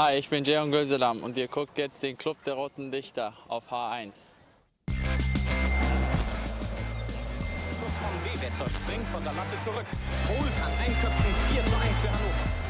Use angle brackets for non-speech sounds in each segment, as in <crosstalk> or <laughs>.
Hi, ich bin Jeon Gülselam und ihr guckt jetzt den Club der Roten Lichter auf H1. Schuss von Wewetter springt von der Latte zurück. Holt an Einköpfen 4 zu 1 für Hannover.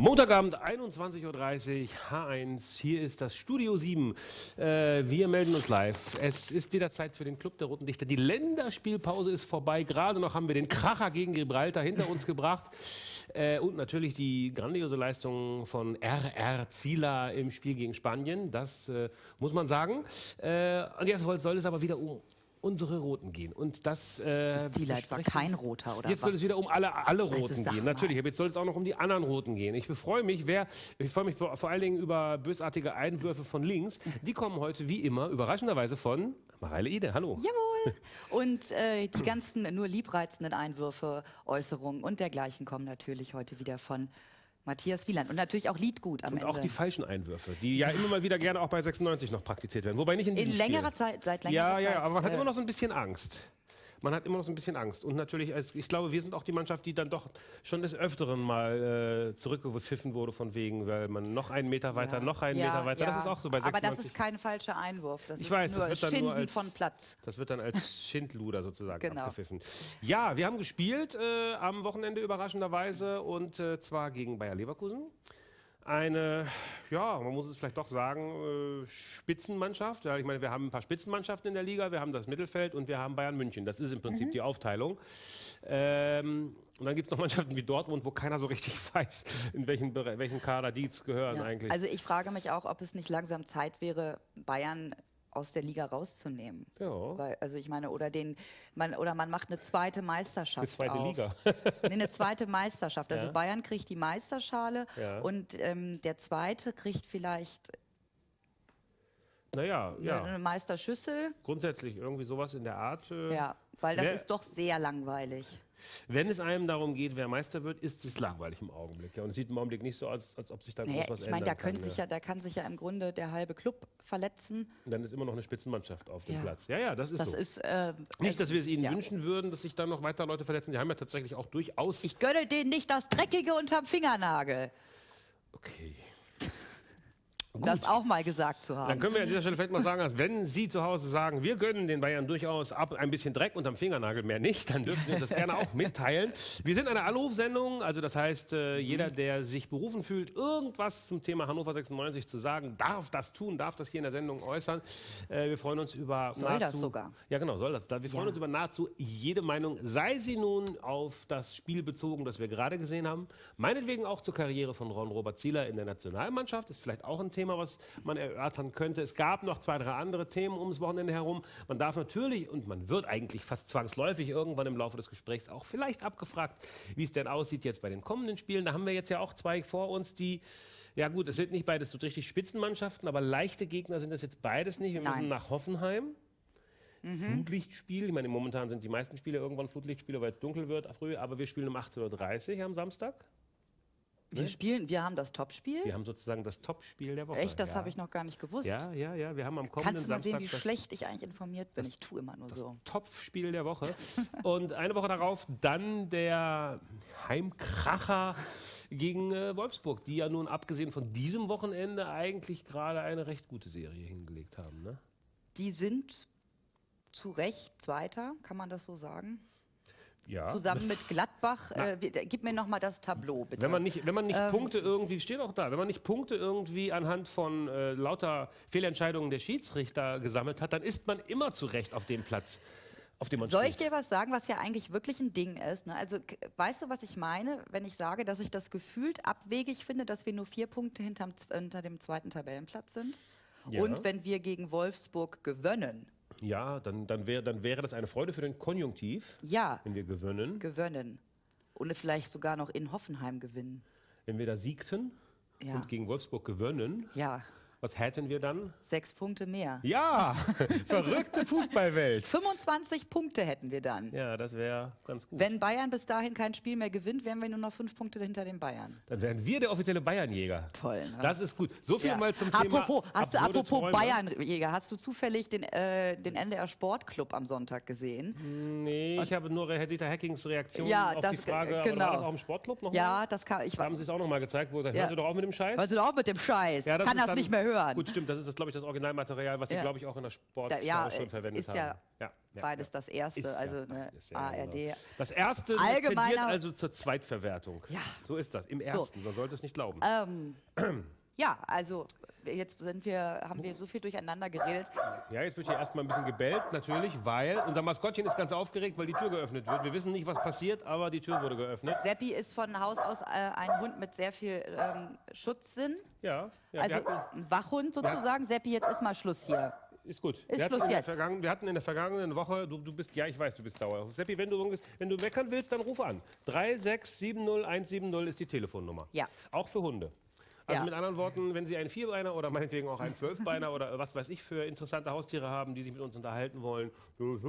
Montagabend 21.30 Uhr, H1, hier ist das Studio 7. Äh, wir melden uns live. Es ist wieder Zeit für den Club der Roten Dichter. Die Länderspielpause ist vorbei. Gerade noch haben wir den Kracher gegen Gibraltar hinter uns gebracht. Äh, und natürlich die grandiose Leistung von RR Zila im Spiel gegen Spanien. Das äh, muss man sagen. Äh, und jetzt soll es aber wieder um unsere Roten gehen. Und das, äh, Das Zielheit war kein roter, oder Jetzt was? soll es wieder um alle, alle Also Roten sag gehen. Natürlich, aber jetzt soll es auch noch um die anderen Roten gehen. Ich freue mich, wer, ich freue mich vor, vor allen Dingen über bösartige Einwürfe von links. Die kommen heute wie immer überraschenderweise von Mareile Ide. Hallo. Jawohl. <laughs> Und äh, die ganzen nur liebreizenden Einwürfe, Äußerungen und dergleichen kommen natürlich heute wieder von Matthias Wieland. Und natürlich auch Liedgut am Und Ende. auch die falschen Einwürfe, die ja immer mal wieder gerne auch bei 96 noch praktiziert werden. Wobei nicht in In längerer Spiel. Zeit, seit längerer Ja, Zeit. ja, ja, aber man hat äh, immer noch so ein bisschen Angst. Man hat immer noch so ein bisschen Angst. Und natürlich, als- ich glaube, wir sind auch die Mannschaft, die dann doch schon des Öfteren mal äh, zurückgepfiffen wurde, von wegen, weil man noch einen Meter weiter, ja. noch einen Ja, Meter weiter. Das ja. ist auch so bei Aber 96. das ist kein falscher Einwurf. Das Ich ist weiß, das nur wird dann nur Schinden als- von Platz. Das wird dann als <laughs> Schindluder sozusagen Genau. abgepfiffen. Ja, wir haben gespielt äh, am Wochenende überraschenderweise und äh, zwar gegen Bayer Leverkusen. Eine, ja, man muss es vielleicht doch sagen, äh, Spitzenmannschaft. Ich meine, wir haben ein paar Spitzenmannschaften in der Liga, wir haben das Mittelfeld und wir haben Bayern München. Das ist im Prinzip Mhm. die Aufteilung. Ähm, und dann gibt es noch <laughs> Mannschaften wie Dortmund, wo keiner so richtig <laughs> weiß, in welchen, welchen Kader die gehören Ja. eigentlich. Also ich frage mich auch, ob es nicht langsam Zeit wäre, Bayern aus der Liga rauszunehmen. ja, Weil, also ich meine, oder den, man, oder man macht eine zweite Meisterschaft. eine zweite auf. Liga. Nee, eine zweite Meisterschaft. Also Ja. Bayern kriegt die Meisterschale Ja. und ähm, der zweite kriegt vielleicht naja, ja. eine Meisterschüssel. Grundsätzlich irgendwie sowas in der Art. Äh, Ja, weil das ist doch sehr langweilig. Wenn es einem darum geht, wer Meister wird, ist es langweilig im Augenblick. Ja. Und es sieht im Augenblick nicht so aus, als ob sich da Naja, groß was ich meine, da, kann. sich ja, da kann sich ja im Grunde der halbe Club verletzen. Und dann ist immer noch eine Spitzenmannschaft auf dem Ja. Platz. Ja, ja, das ist Das so. ist. Äh, nicht, also, dass wir es ihnen ja. wünschen würden, dass sich dann noch weiter Leute verletzen. Die haben ja tatsächlich auch durchaus. Ich gönne denen nicht das Dreckige unterm Fingernagel. okay. <laughs> Um das auch mal gesagt zu haben. Dann können wir an dieser Stelle vielleicht mal sagen, dass wenn Sie zu Hause sagen, wir gönnen den Bayern durchaus ab ein bisschen Dreck unterm Fingernagel, mehr nicht, dann dürfen Sie uns das gerne auch mitteilen. Wir sind eine Anrufsendung, also das heißt, äh, jeder, der sich berufen fühlt, irgendwas zum Thema Hannover 96 zu sagen, darf das tun, darf das hier in der Sendung äußern. Äh, wir freuen uns über Soll nahezu, das sogar? Ja, genau, soll das. Da- Wir freuen Ja. uns über nahezu jede Meinung, sei sie nun auf das Spiel bezogen, das wir gerade gesehen haben, meinetwegen auch zur Karriere von Ron Robert Zieler in der Nationalmannschaft, ist vielleicht auch ein Thema, was man erörtern könnte. Es gab noch zwei, drei andere Themen ums Wochenende herum. Man darf natürlich und man wird eigentlich fast zwangsläufig irgendwann im Laufe des Gesprächs auch vielleicht abgefragt, wie es denn aussieht jetzt bei den kommenden Spielen. Da haben wir jetzt ja auch zwei vor uns, die ja gut, es sind nicht beides so richtig Spitzenmannschaften, aber leichte Gegner sind das jetzt beides nicht. Wir müssen Nein. nach Hoffenheim. Flutlichtspiel. Ich meine, momentan sind die meisten Spiele irgendwann Flutlichtspiele, weil es dunkel wird früh, aber wir spielen um 18.30 Uhr am Samstag. Wir spielen, wir haben das Topspiel. Wir haben sozusagen das Topspiel der Woche. Echt, das ja. habe ich noch gar nicht gewusst. Ja, ja, ja, wir haben am kommenden Kannst du mal sehen, Samstag wie das schlecht ich eigentlich informiert bin? Ich tue immer nur so. Topspiel der Woche. <laughs> Und eine Woche darauf dann der Heimkracher gegen äh, Wolfsburg, die ja nun abgesehen von diesem Wochenende eigentlich gerade eine recht gute Serie hingelegt haben. Ne? Die sind zu Recht Zweiter, kann man das so sagen? Ja. Zusammen mit Gladbach. Äh, gib mir noch mal das Tableau, bitte. Wenn man nicht, wenn man nicht Ähm, Punkte irgendwie, steht auch da, wenn man nicht Punkte irgendwie anhand von äh, lauter Fehlentscheidungen der Schiedsrichter gesammelt hat, dann ist man immer zu Recht auf dem Platz, auf dem man Soll ich steht. dir was sagen, was ja eigentlich wirklich ein Ding ist? Ne? Also, weißt du, was ich meine, wenn ich sage, dass ich das gefühlt abwegig finde, dass wir nur vier Punkte hinterm, Z- hinter dem zweiten Tabellenplatz sind? Ja. Und wenn wir gegen Wolfsburg gewönnen, Ja, dann, dann, wär, dann wäre das eine Freude für den Konjunktiv, ja, wenn wir gewöhnen. gewönnen. Und vielleicht sogar noch in Hoffenheim gewinnen. Wenn wir da siegten Ja. und gegen Wolfsburg gewönnen, Ja, Was hätten wir dann? Sechs Punkte mehr. Ja, <laughs> verrückte Fußballwelt. 25 Punkte hätten wir dann. Ja, das wäre ganz gut. Wenn Bayern bis dahin kein Spiel mehr gewinnt, wären wir nur noch fünf Punkte hinter den Bayern. Dann wären wir der offizielle Bayernjäger. Toll. Ne? Das ist gut. So viel Ja. mal zum Thema. apropos, hast du, apropos. Bayernjäger, hast du zufällig den, äh, den NDR Sportclub am Sonntag gesehen? Nee, ich habe nur Herr Dieter Hackings Reaktion Ja, auf das- die Frage, genau. war das auch im Sportclub noch Ja, das kann ich. Da haben sie es auch noch mal gezeigt, wo er sagt, Ja. Sie doch auf mit dem Scheiß. Weißt du auch mit dem Scheiß? Ja, kann ist das nicht mehr hören. Gut, stimmt, das ist, glaube ich, das Originalmaterial, was sie, Ja. glaube ich, auch in der Sport Da- ja, schon äh, verwendet ist haben. ja ja, Beides das erste, also ne, ARD. genau. Das erste tendiert also zur Zweitverwertung. Ja. So ist das, im ersten, man sollte es nicht glauben. Ähm, <clears throat> ja, also jetzt sind wir, haben wir so viel durcheinander geredet. Ja, jetzt wird hier erstmal ein bisschen gebellt, natürlich, weil unser Maskottchen ist ganz aufgeregt, weil die Tür geöffnet wird. Wir wissen nicht, was passiert, aber die Tür wurde geöffnet. Seppi ist von Haus aus äh, ein Hund mit sehr viel ähm, Schutzsinn. Ja, ja also hatten, ein Wachhund sozusagen. Seppi, jetzt ist mal Schluss hier. ist gut. Ist wir, hatten Schluss in der jetzt. vergangen- wir hatten in der vergangenen Woche, du, du bist, ja, ich weiß, du bist sauer. Seppi, wenn du, wenn du meckern willst, dann ruf an. 3670170 ist die Telefonnummer. Ja. Auch für Hunde. Also Ja. mit anderen Worten, wenn Sie einen Vierbeiner oder meinetwegen auch einen Zwölfbeiner oder was weiß ich für interessante Haustiere haben, die sich mit uns unterhalten wollen, dürfen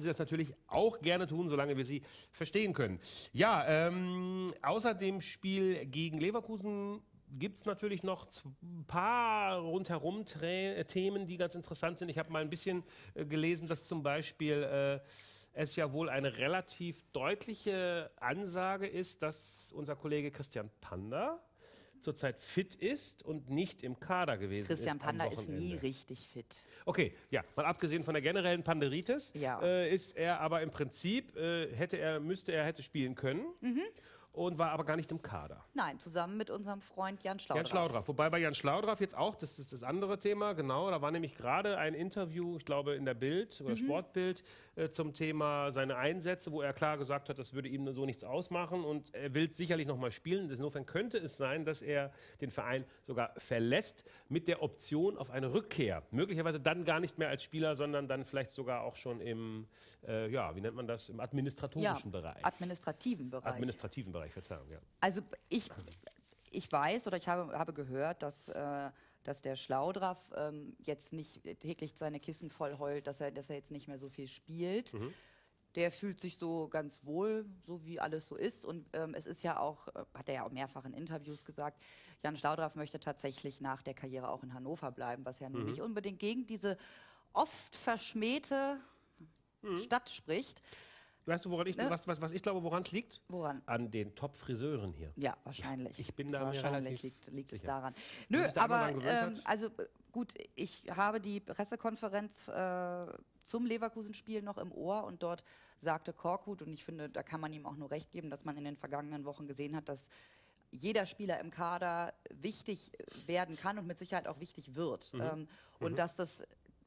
Sie das natürlich auch gerne tun, solange wir Sie verstehen können. Ja, ähm, außer dem Spiel gegen Leverkusen gibt es natürlich noch ein paar rundherum Themen, die ganz interessant sind. Ich habe mal ein bisschen äh, gelesen, dass zum Beispiel äh, es ja wohl eine relativ deutliche Ansage ist, dass unser Kollege Christian Panda zurzeit fit ist und nicht im Kader gewesen Christian ist. am Panda ist nie richtig fit. Okay, ja, mal abgesehen von der generellen Panderitis, Ja. äh, ist er aber im Prinzip, äh, hätte er, müsste er, hätte spielen können Mhm. und war aber gar nicht im Kader. Nein, zusammen mit unserem Freund Jan Schlaudraff. Jan Schlaudraff. Wobei bei Jan Schlaudraff jetzt auch, das ist das andere Thema, genau, da war nämlich gerade ein Interview, ich glaube in der Bild Mhm. oder Sportbild, äh, zum Thema seine Einsätze, wo er klar gesagt hat, das würde ihm so nichts ausmachen und er will sicherlich nochmal spielen. Insofern könnte es sein, dass er den Verein sogar verlässt mit der Option auf eine Rückkehr. Möglicherweise dann gar nicht mehr als Spieler, sondern dann vielleicht sogar auch schon im, äh, ja, wie nennt man das, im Ja, administratorischen Bereich. administrativen Bereich. Administrativen Bereich, Verzeihung, ja. Also ich, ich weiß oder ich habe, habe gehört, dass, äh, dass der Schlaudraff ähm, jetzt nicht täglich seine Kissen voll heult, dass er, dass er jetzt nicht mehr so viel spielt. Mhm. Der fühlt sich so ganz wohl, so wie alles so ist. Und ähm, es ist ja auch, äh, hat er ja auch mehrfach in Interviews gesagt, Jan Schlaudraff möchte tatsächlich nach der Karriere auch in Hannover bleiben, was ja Mhm. nicht unbedingt gegen diese oft verschmähte Mhm. Stadt spricht. Weißt du, woran ich, Ne? was, was, was ich glaube, woran es liegt? Woran? An den Top-Friseuren hier. Ja, wahrscheinlich. ich bin da wahrscheinlich liegt, liegt es daran. Nö, aber ähm, also gut, ich habe die Pressekonferenz äh, zum Leverkusen-Spiel noch im Ohr und dort sagte Korkut und ich finde, da kann man ihm auch nur recht geben, dass man in den vergangenen Wochen gesehen hat, dass jeder Spieler im Kader wichtig werden kann und mit Sicherheit auch wichtig wird. Mhm. Ähm, und dass, das,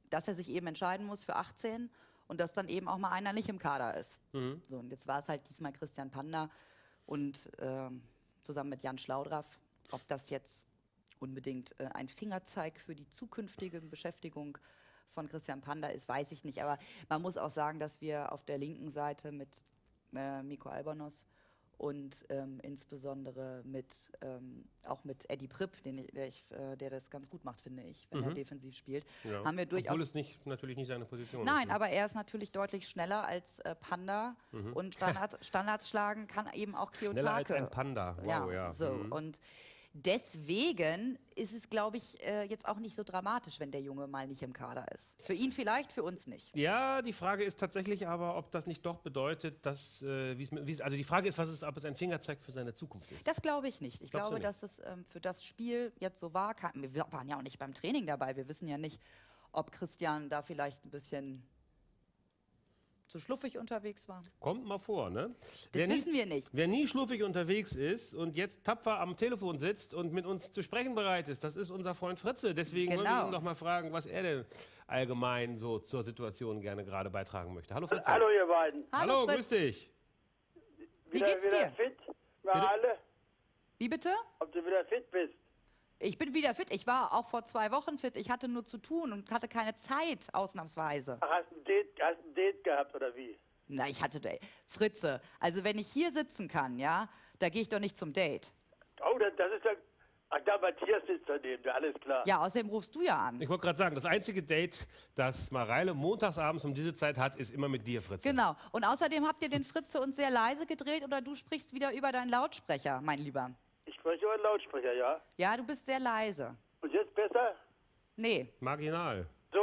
dass er sich eben entscheiden muss für 18 und dass dann eben auch mal einer nicht im Kader ist. Mhm. So, und jetzt war es halt diesmal Christian Panda und ähm, zusammen mit Jan Schlaudraff. Ob das jetzt unbedingt äh, ein Fingerzeig für die zukünftige Beschäftigung von Christian Panda ist, weiß ich nicht. Aber man muss auch sagen, dass wir auf der linken Seite mit äh, Miko Albonos und ähm, insbesondere mit ähm, auch mit Eddie Pripp, den, ich- der, ich, äh, der das ganz gut macht, finde ich, wenn er Mhm. defensiv spielt, Ja. haben wir durchaus Obwohl es nicht, natürlich nicht seine Position Nein, ist. ne? aber er ist natürlich deutlich schneller als äh, Panda und Standard, Standards schlagen kann eben auch Kiyotake. Mhm. Schneller als ein Panda. Wow, ja. ja, so Mhm. und deswegen ist es, glaube ich, äh, jetzt auch nicht so dramatisch, wenn der Junge mal nicht im Kader ist. Für ihn vielleicht, für uns nicht. Ja, die Frage ist tatsächlich aber, ob das nicht doch bedeutet, dass, äh, wie's wie's- also die Frage ist, was es, ob es ein Fingerzeig für seine Zukunft ist. Das glaube ich nicht. Ich Glaubst glaube, dass es ähm, für das Spiel jetzt so war. Kann, wir waren ja auch nicht beim Training dabei. Wir wissen ja nicht, ob Christian da vielleicht ein bisschen zu schluffig unterwegs war. Kommt mal vor, ne? Das Wer nie, wissen wir nicht. wer nie schluffig unterwegs ist und jetzt tapfer am Telefon sitzt und mit uns zu sprechen bereit ist, das ist unser Freund Fritze. Deswegen wollen wir Genau. ihn noch mal fragen, was er denn allgemein so zur Situation gerne gerade beitragen möchte. Hallo Fritze. Hallo ihr beiden. Hallo, Fritz. grüß dich. Wie Wieder, geht's wieder dir? fit? Wir alle? Wie bitte? Ob du wieder fit bist? Ich bin wieder fit. Ich war auch vor zwei Wochen fit. Ich hatte nur zu tun und hatte keine Zeit, ausnahmsweise. Ach, hast ein Date, hast ein Date gehabt oder wie? Na, ich hatte, Fritze, also wenn ich hier sitzen kann, ja, da gehe ich doch nicht zum Date. Oh, das, das ist ja Ach, da Matthias sitzt daneben, alles klar. Ja, außerdem rufst du ja an. Ich wollte gerade sagen, das einzige Date, das Mareile montagsabends um diese Zeit hat, ist immer mit dir, Fritz. Genau. Und außerdem habt ihr den Fritze uns sehr leise gedreht oder du sprichst wieder über deinen Lautsprecher, mein Lieber. Ich spreche über den Lautsprecher, ja. Ja, du bist sehr leise. Und jetzt besser? Nee, Marginal. So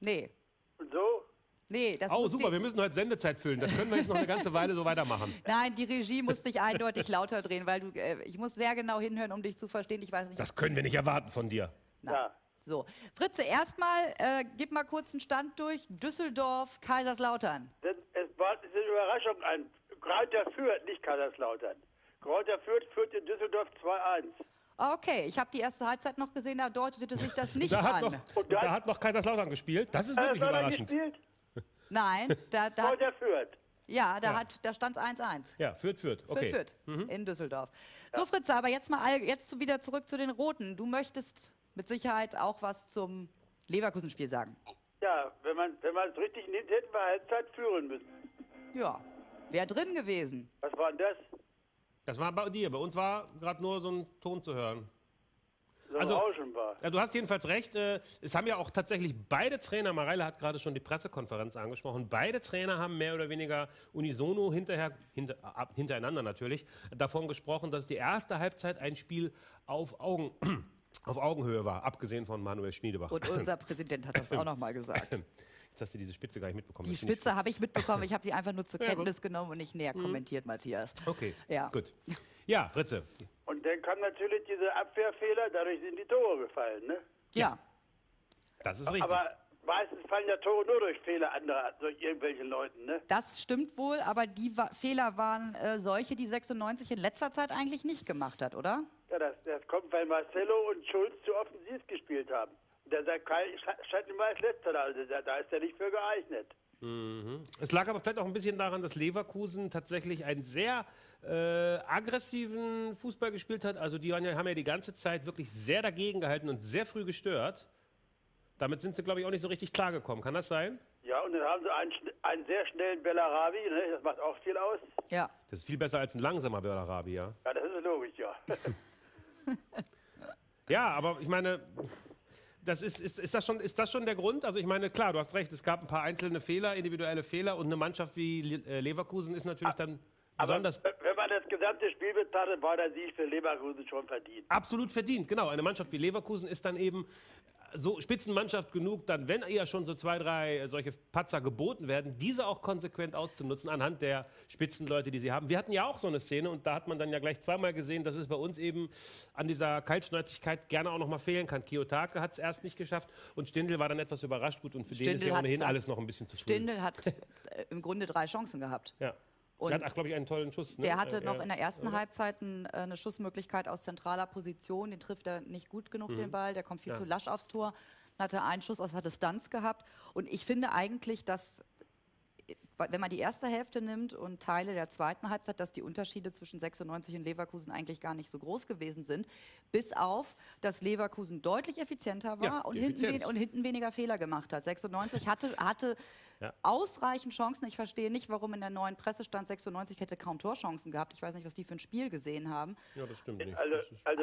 nee, und so? nee. Das Oh, super, wir müssen heute Sendezeit füllen. Das können wir jetzt noch eine ganze Weile so weitermachen. <laughs> Nein, die Regie muss dich eindeutig lauter drehen, weil du, äh, ich muss sehr genau hinhören, um dich zu verstehen. Ich weiß nicht. Das können wir nicht erwarten von dir. Na, Ja. So, Fritze, erstmal äh, gib mal kurz einen Stand durch. Düsseldorf, Kaiserslautern. Denn es war eine Überraschung ein. Kräuter führt, nicht Kaiserslautern. Kräuter führt, führt in Düsseldorf 2-1. Okay, ich habe die erste Halbzeit noch gesehen, da deutete sich das nicht <laughs> Da hat, an. noch, und da hat noch Kaiserslautern gespielt. Das ist Hat wirklich er überraschend. gespielt? <laughs> Nein, da, da, Kräuter hat, führt. ja, da, Ja. Hat, da stand 1-1. Ja, führt, führt. Okay. Fürth in Düsseldorf. So, Fritze, aber jetzt mal jetzt wieder zurück zu den Roten. Du möchtest mit Sicherheit auch was zum Leverkusen-Spiel sagen. Ja, wenn man wenn man es richtig nimmt, hätten wir Halbzeit führen müssen. Ja, wäre drin gewesen. Was war denn das? Das war bei dir. Bei uns war gerade nur so ein Ton zu hören. So Also- Rauschen war. Ja, du hast jedenfalls recht. Äh, es haben ja auch tatsächlich beide Trainer, Mareile hat gerade schon die Pressekonferenz angesprochen, beide Trainer haben mehr oder weniger unisono hinterher, hinter, ab, hintereinander natürlich, davon gesprochen, dass die erste Halbzeit ein Spiel auf, Augen, <clears throat> auf Augenhöhe war, abgesehen von Manuel Schmiedebach. Und unser <clears throat> Präsident hat das auch nochmal gesagt. <clears throat> Jetzt hast du diese Spitze gar nicht mitbekommen. Die Spitze habe ich mitbekommen, ich habe sie einfach nur zur <laughs> Ja, gut. Mhm. Kenntnis genommen und nicht näher kommentiert, Matthias. Okay, Ja. gut. Ja, Fritze. Und dann kam natürlich diese Abwehrfehler, dadurch sind die Tore gefallen. Ne? Ja, Das ist richtig. Aber meistens fallen ja Tore nur durch Fehler anderer, durch irgendwelchen Leuten. Ne? das stimmt wohl, aber die wa Fehler waren äh, solche, die 96 in letzter Zeit eigentlich nicht gemacht hat, oder? Ja, das, das kommt, weil Marcelo und Schulz zu offensiv gespielt haben. Der Sakai stand immer als Letzter da, also da, da ist er nicht für geeignet. Es lag aber vielleicht auch ein bisschen daran, dass Leverkusen tatsächlich einen sehr äh, aggressiven Fußball gespielt hat. Also die haben ja die ganze Zeit wirklich sehr dagegen gehalten und sehr früh gestört. Damit sind sie, glaube ich, auch nicht so richtig klargekommen. Kann das sein? Ja, und dann haben sie einen, einen sehr schnellen Bellarabi, ne? das macht auch viel aus. Ja. Das ist viel besser als ein langsamer Bellarabi, ja. Ja, das ist logisch, ja. <laughs> <laughs> Ja, aber ich meine, das ist, ist, ist, das schon, ist das schon der Grund? Also ich meine, klar, du hast recht, es gab ein paar einzelne Fehler, individuelle Fehler und eine Mannschaft wie äh, Leverkusen ist natürlich dann Aber besonders wenn man das gesamte Spiel betrachtet, war der Sieg für Leverkusen schon verdient. absolut verdient. Genau, eine Mannschaft wie Leverkusen ist dann eben so Spitzenmannschaft genug, dann, wenn eher schon so zwei, drei solche Patzer geboten werden, diese auch konsequent auszunutzen anhand der Spitzenleute, die sie haben. Wir hatten ja auch so eine Szene und da hat man dann ja gleich zweimal gesehen, dass es bei uns eben an dieser Kaltschnäuzigkeit gerne auch noch mal fehlen kann. Kiyotake hat es erst nicht geschafft und Stindl war dann etwas überrascht. Gut, und für den ist Stindl ja ohnehin alles noch ein bisschen zu früh. Stindl hat <laughs> äh, im Grunde drei Chancen gehabt. Ja. Und der hat, glaube ich, einen tollen Schuss. Ne? Der hatte Äh, noch in der ersten Halbzeit ein, äh, eine Schussmöglichkeit aus zentraler Position. Den trifft er nicht gut genug, den Ball. Der kommt viel Mhm. Ja. zu lasch aufs Tor. Dann hat er einen Schuss aus der Distanz gehabt. Und ich finde eigentlich, dass, wenn man die erste Hälfte nimmt und Teile der zweiten Halbzeit, dass die Unterschiede zwischen 96 und Leverkusen eigentlich gar nicht so groß gewesen sind. Bis auf, dass Leverkusen deutlich effizienter war Ja, und, hinten und hinten weniger Fehler gemacht hat. 96 hatte, hatte Ja. ausreichend Chancen. Ich verstehe nicht, warum in der neuen Pressestand 96 hätte kaum Torchancen gehabt. Ich weiß nicht, was die für ein Spiel gesehen haben. Ja, das stimmt nicht. Also, also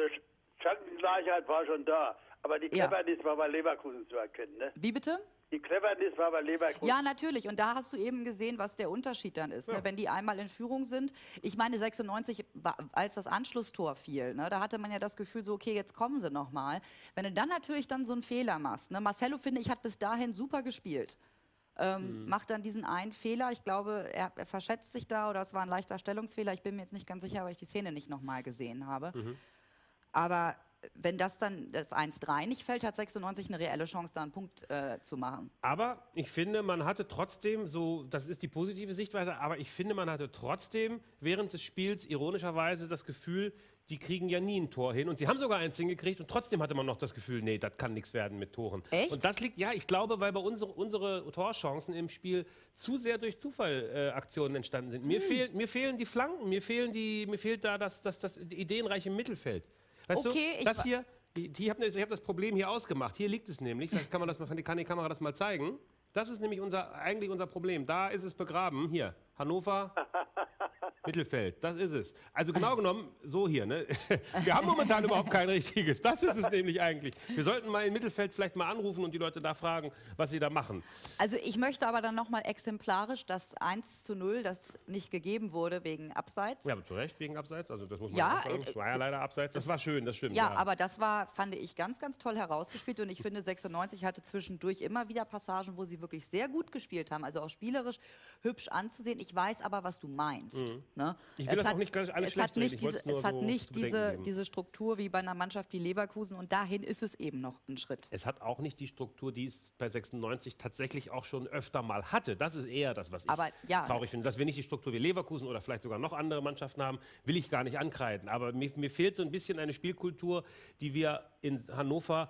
Chancengleichheit war schon da. Aber die Ja. Cleverness war bei Leverkusen zu erkennen. Ne? Wie bitte? Die Cleverness war bei Leverkusen. Ja, natürlich. Und da hast du eben gesehen, was der Unterschied dann ist. Ja. Ne? Wenn die einmal in Führung sind. Ich meine, 96, war- als das Anschlusstor fiel, ne? da hatte man ja das Gefühl, so, okay, jetzt kommen sie nochmal. Wenn du dann natürlich dann so einen Fehler machst. Ne? Marcelo, finde ich, hat bis dahin super gespielt. Ähm, Mhm. Macht dann diesen einen Fehler. Ich glaube, er, er verschätzt sich da oder es war ein leichter Stellungsfehler. Ich bin mir jetzt nicht ganz sicher, weil ich die Szene nicht nochmal gesehen habe. Mhm. Aber wenn das dann das 1-3 nicht fällt, hat 96 eine reelle Chance, da einen Punkt äh, zu machen. Aber ich finde, man hatte trotzdem so, das ist die positive Sichtweise, aber ich finde, man hatte trotzdem während des Spiels ironischerweise das Gefühl, die kriegen ja nie ein Tor hin. Und sie haben sogar eins hingekriegt und trotzdem hatte man noch das Gefühl, nee, das kann nichts werden mit Toren. Echt? Und das liegt, ja, ich glaube, weil bei unsere, unsere Torchancen im Spiel zu sehr durch Zufallaktionen äh, entstanden sind. Hm. Mir, fehl, mir fehlen die Flanken, mir, fehlen die, mir fehlt da das, das, das ideenreiche Mittelfeld. Weißt Okay, du, ich das hier, ich habe ich hab das Problem hier ausgemacht. Hier liegt es nämlich. Vielleicht kann, man das mal, kann die Kamera das mal zeigen. Das ist nämlich unser, eigentlich unser Problem. Da ist es begraben. Hier, Hannover. <laughs> Mittelfeld, das ist es. Also genau genommen, so hier, ne? <laughs> Wir haben momentan überhaupt kein richtiges. Das ist es nämlich eigentlich. Wir sollten mal im Mittelfeld vielleicht mal anrufen und die Leute da fragen, was sie da machen. Also ich möchte aber dann nochmal exemplarisch, dass 1 zu 0, das nicht gegeben wurde wegen Abseits. Ja, aber zu Recht wegen Abseits. Also das muss man Ja, sagen. äh, Es war ja leider Abseits. Das war schön, das stimmt. Ja, aber das war, fand ich, ganz, ganz toll herausgespielt und ich finde, 96 hatte zwischendurch immer wieder Passagen, wo sie wirklich sehr gut gespielt haben, also auch spielerisch hübsch anzusehen. Ich weiß aber, was du meinst. Ne? Ich will es das auch nicht ganz alles es hat schlecht reden. nicht diese, es hat so nicht zu bedenken diese, diese Struktur wie bei einer Mannschaft wie Leverkusen und dahin ist es eben noch ein Schritt. Es hat auch nicht die Struktur, die es bei 96 tatsächlich auch schon öfter mal hatte. Das ist eher das, was ich Aber ja. traurig finde. Dass wir nicht die Struktur wie Leverkusen oder vielleicht sogar noch andere Mannschaften haben, will ich gar nicht ankreiden. Aber mir, mir fehlt so ein bisschen eine Spielkultur, die wir in Hannover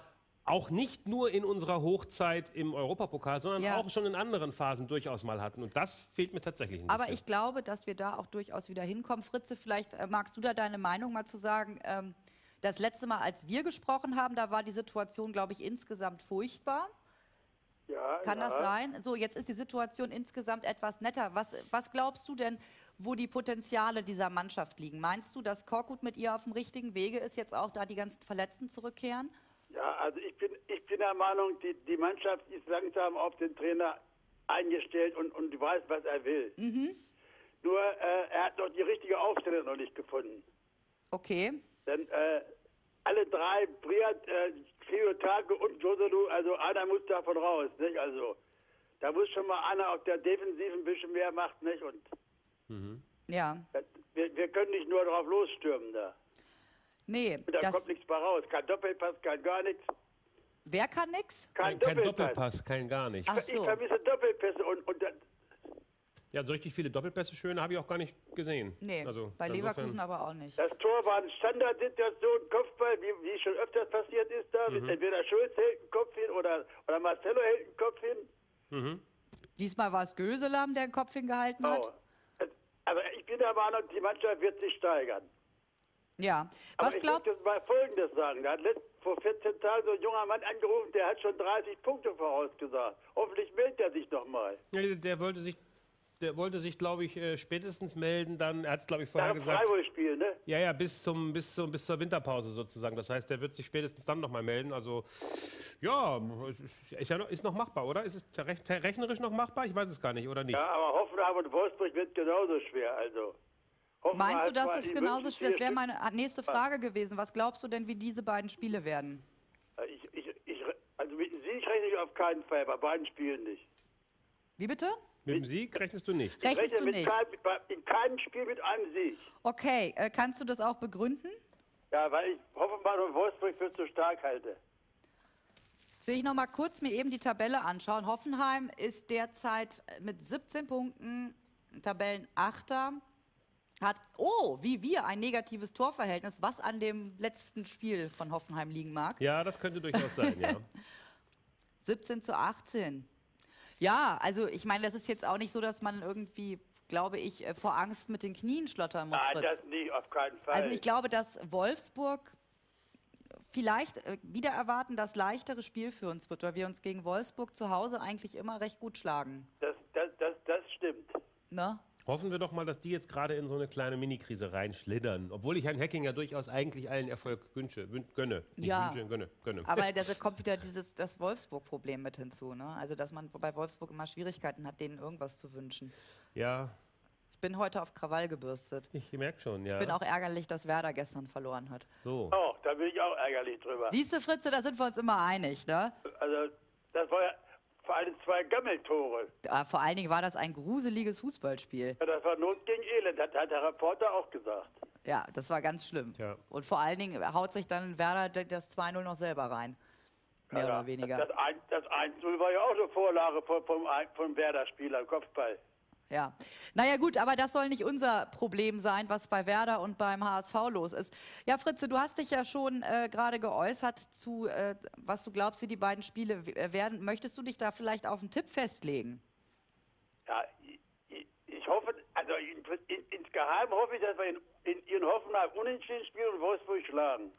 auch nicht nur in unserer Hochzeit im Europapokal, sondern Ja. auch schon in anderen Phasen durchaus mal hatten. Und das fehlt mir tatsächlich ein bisschen. Aber ich glaube, dass wir da auch durchaus wieder hinkommen. Fritze, vielleicht äh, magst du da deine Meinung mal zu sagen. Ähm, das letzte Mal, als wir gesprochen haben, da war die Situation, glaube ich, insgesamt furchtbar. Ja, Kann ja. das sein? So, jetzt ist die Situation insgesamt etwas netter. Was, was glaubst du denn, wo die Potenziale dieser Mannschaft liegen? Meinst du, dass Korkut mit ihr auf dem richtigen Wege ist, jetzt auch da die ganzen Verletzten zurückkehren? Ja, also ich bin, ich bin der Meinung, die, die Mannschaft ist langsam auf den Trainer eingestellt und, und weiß, was er will. Mhm. Nur äh, er hat noch die richtige Aufstellung noch nicht gefunden. Okay. Denn äh, alle drei, Briat, äh, Cleotake und Joselu, also einer muss davon raus, nicht? Also da muss schon mal einer auf der Defensive ein bisschen mehr macht, nicht? Und Ja. das, wir, wir können nicht nur drauf losstürmen da. Nee, Da das, kommt nichts mehr raus. Kein Doppelpass, kein gar nichts. wer kann nix? Kein, kein Doppelpass. Doppelpass, kein gar nicht. Ach Ich so. vermisse Doppelpässe und, und das, Ja, so richtig viele Doppelpässe schöne habe ich auch gar nicht gesehen. Nee, Also, bei insofern- Leverkusen aber auch nicht. Das Tor war eine Standardsituation, Kopfball, wie, wie schon öfters passiert ist da. Mhm. Entweder Schulz hält den Kopf hin oder, oder Marcelo hält den Kopf hin. Diesmal war es Göselam, der den Kopf hingehalten hat. Oh. Aber ich bin der Meinung, die Mannschaft wird sich steigern. Ja. Aber Was ich glaubt möchte mal Folgendes sagen. Da hat letzt, vor 14 Tagen so ein junger Mann angerufen, der hat schon 30 Punkte vorausgesagt. Hoffentlich meldet er sich noch mal. Ja, der wollte sich, der wollte sich, glaube ich, äh, spätestens melden. Dann, er hat es, glaube ich, vorher Nach gesagt. Freiburg-Spiel, ne? Ja, ja, bis zum, bis zum, bis zur Winterpause sozusagen. Das heißt, der wird sich spätestens dann nochmal melden. Also, ja, ist, ja noch, ist noch machbar, oder? Ist es rech- rechnerisch noch machbar? Ich weiß es gar nicht, oder nicht? Ja, aber Hoffenheim und Wolfsburg wird genauso schwer. Also. Meinst du, hat das zwar ist die genauso schwer? Das wäre meine nächste Frage gewesen. Was glaubst du denn, wie diese beiden Spiele werden? Stück- Ich, ich, ich, also mit dem Sieg rechne ich auf keinen Fall, bei beiden Spielen nicht. Wie bitte? Mit dem Sieg rechnest du nicht. Ich Rechnest rechne du mit nicht? kein, mit, in keinem Spiel mit einem Sieg. Okay, äh, kannst du das auch begründen? Ja, weil ich Hoffenheim und Wolfsburg für zu stark halte. Jetzt will ich noch mal kurz mir eben die Tabelle anschauen. Hoffenheim ist derzeit mit 17 Punkten Tabellenachter. Hat, oh, wie wir, ein negatives Torverhältnis, was an dem letzten Spiel von Hoffenheim liegen mag. Ja, das könnte durchaus sein, ja. <laughs> 17 zu 18. Ja, also ich meine, das ist jetzt auch nicht so, dass man irgendwie, glaube ich, äh, vor Angst mit den Knien schlottern muss. Nein, das nicht, auf keinen Fall. Also ich glaube, dass Wolfsburg vielleicht äh, wieder erwarten, das leichtere Spiel für uns wird, weil wir uns gegen Wolfsburg zu Hause eigentlich immer recht gut schlagen. das, das, das, das stimmt. Ne? Hoffen wir doch mal, dass die jetzt gerade in so eine kleine Minikrise reinschlittern. Obwohl ich Herrn Hacking ja durchaus eigentlich allen Erfolg wünsche, wün gönne. Ja. wünsche, gönne, gönne. Aber <laughs> da kommt wieder dieses das Wolfsburg-Problem mit hinzu. Ne? Also dass man bei Wolfsburg immer Schwierigkeiten hat, denen irgendwas zu wünschen. ja, Ich bin heute auf Krawall gebürstet. ich merke schon, ja. Ich bin auch ärgerlich, dass Werder gestern verloren hat. so. Oh, da bin ich auch ärgerlich drüber. Siehst du, Fritze, da sind wir uns immer einig. Ne? Also, das war ja vor allem zwei Gammeltore. Ja, vor allen Dingen war das ein gruseliges Fußballspiel. Ja, das war Not gegen Elend, das hat der Reporter auch gesagt. Ja, das war ganz schlimm. Tja. Und vor allen Dingen haut sich dann Werder das 2-0 noch selber rein. Mehr Ja, oder weniger. Das, ein- das 1-0 war ja auch eine Vorlage vom, vom, vom Werder-Spieler, Kopfball. Ja. Naja, gut, aber das soll nicht unser Problem sein, was bei Werder und beim HSV los ist. Ja, Fritze, du hast dich ja schon äh, gerade geäußert zu, äh, was du glaubst, wie die beiden Spiele äh, werden. Möchtest du dich da vielleicht auf einen Tipp festlegen? Ja, ich, ich hoffe, also in, in, insgeheim hoffe ich, dass wir in, in, in Hoffenheim unentschieden spielen und Wolfsburg schlagen.